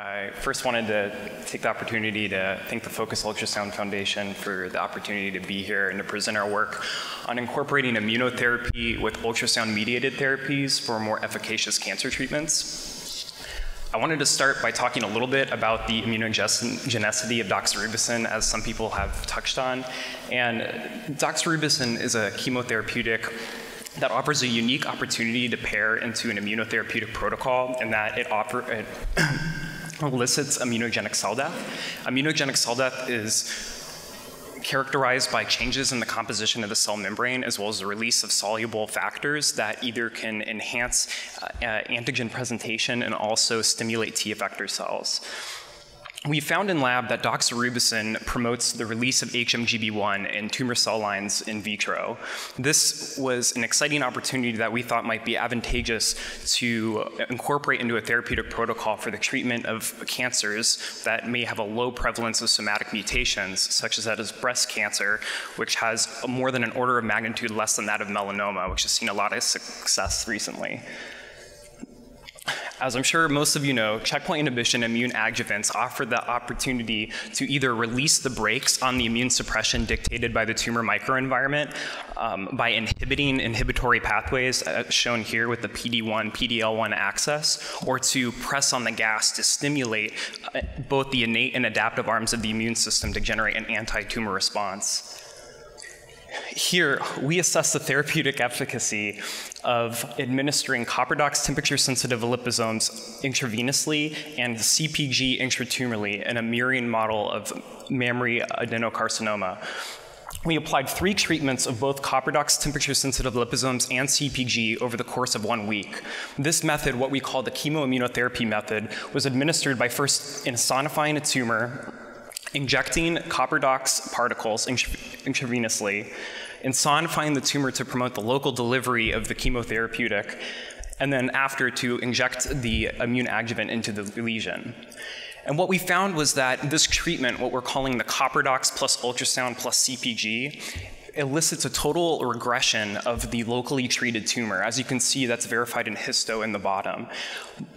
I first wanted to take the opportunity to thank the Focus Ultrasound Foundation for the opportunity to be here and to present our work on incorporating immunotherapy with ultrasound mediated therapies for more efficacious cancer treatments. I wanted to start by talking a little bit about the immunogenicity of doxorubicin, as some people have touched on. And doxorubicin is a chemotherapeutic that offers a unique opportunity to pair into an immunotherapeutic protocol in that it, offer, it elicits immunogenic cell death. Immunogenic cell death is characterized by changes in the composition of the cell membrane as well as the release of soluble factors that either can enhance uh, antigen presentation and also stimulate T effector cells. We found in lab that doxorubicin promotes the release of HMGB1 in tumor cell lines in vitro. This was an exciting opportunity that we thought might be advantageous to incorporate into a therapeutic protocol for the treatment of cancers that may have a low prevalence of somatic mutations, such as that is breast cancer, which has more than an order of magnitude less than that of melanoma, which has seen a lot of success recently. As I'm sure most of you know, checkpoint inhibition immune adjuvants offer the opportunity to either release the brakes on the immune suppression dictated by the tumor microenvironment um, by inhibiting inhibitory pathways, uh, shown here with the PD1, PD-L1 axis, or to press on the gas to stimulate uh, both the innate and adaptive arms of the immune system to generate an anti-tumor response. Here, we assess the therapeutic efficacy of administering CopperDox temperature-sensitive liposomes intravenously and CpG intratumorally in a murine model of mammary adenocarcinoma. We applied three treatments of both CopperDox temperature-sensitive liposomes and CpG over the course of one week. This method, what we call the chemoimmunotherapy method, was administered by first insonifying a tumor injecting CopperDox particles intravenously, insonifying the tumor to promote the local delivery of the chemotherapeutic, and then after to inject the immune adjuvant into the lesion. And what we found was that this treatment, what we're calling the CopperDox plus ultrasound plus CpG, elicits a total regression of the locally treated tumor. As you can see, that's verified in histo in the bottom.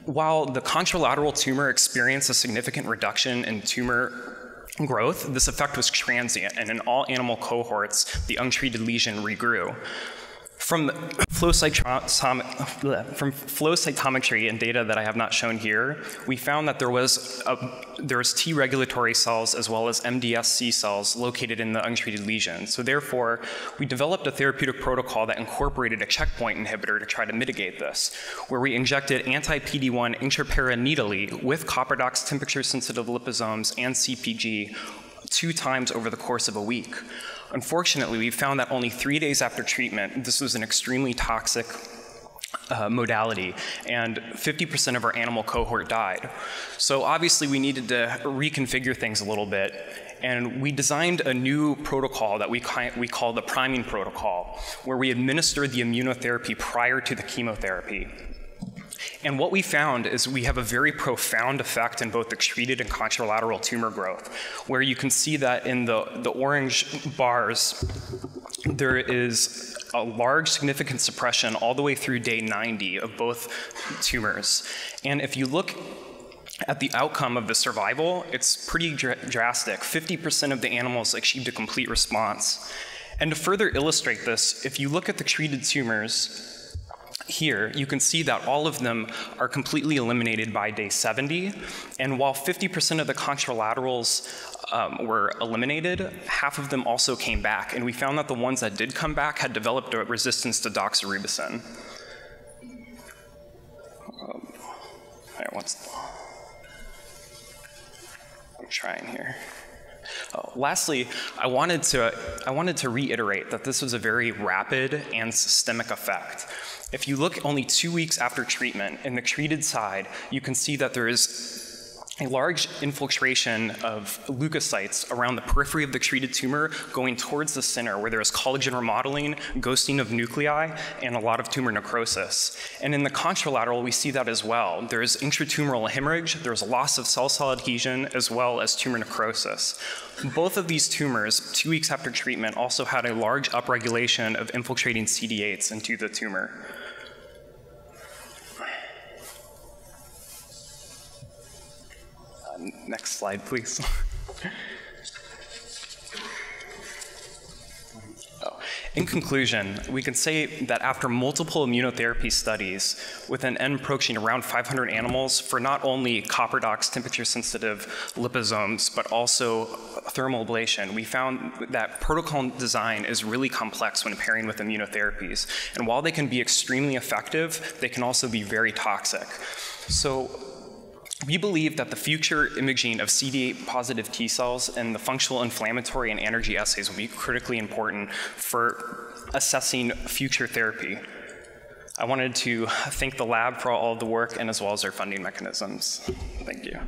While the contralateral tumor experienced a significant reduction in tumor growth, this effect was transient, and in all animal cohorts, the untreated lesion regrew. From flow, cytom- from flow cytometry and data that I have not shown here, we found that there was, a, there was T regulatory cells as well as MDSC cells located in the untreated lesion. So therefore, we developed a therapeutic protocol that incorporated a checkpoint inhibitor to try to mitigate this, where we injected anti-PD-1 intraperitoneally with CopperDox temperature-sensitive liposomes and CpG two times over the course of a week. Unfortunately, we found that only three days after treatment, this was an extremely toxic uh, modality, and 50% of our animal cohort died. So obviously, we needed to reconfigure things a little bit, and we designed a new protocol that we, we call the priming protocol, where we administer the immunotherapy prior to the chemotherapy. And what we found is we have a very profound effect in both the treated and contralateral tumor growth, where you can see that in the, the orange bars, there is a large significant suppression all the way through day 90 of both tumors. And if you look at the outcome of the survival, it's pretty dr drastic. 50% of the animals achieved a complete response. And to further illustrate this, if you look at the treated tumors, here, you can see that all of them are completely eliminated by day 70. And while 50% of the contralaterals um, were eliminated, half of them also came back. And we found that the ones that did come back had developed a resistance to doxorubicin. Um, what's, I'm trying here. Lastly, I wanted to I wanted to reiterate that this was a very rapid and systemic effect. If you look only two weeks after treatment in the treated side, you can see that there is a large infiltration of leukocytes around the periphery of the treated tumor going towards the center where there is collagen remodeling, ghosting of nuclei, and a lot of tumor necrosis. And in the contralateral, we see that as well. There's intratumoral hemorrhage, there's a loss of cell cell adhesion, as well as tumor necrosis. Both of these tumors, two weeks after treatment, also had a large upregulation of infiltrating CD8s into the tumor. Next slide, please. Oh. In conclusion, we can say that after multiple immunotherapy studies with an N approaching around 500 animals for not only CopperDox temperature sensitive liposomes, but also thermal ablation, we found that protocol design is really complex when pairing with immunotherapies. And while they can be extremely effective, they can also be very toxic. So we believe that the future imaging of CD8 positive T cells and the functional inflammatory and energy assays will be critically important for assessing future therapy. I wanted to thank the lab for all of the work and as well as their funding mechanisms. Thank you.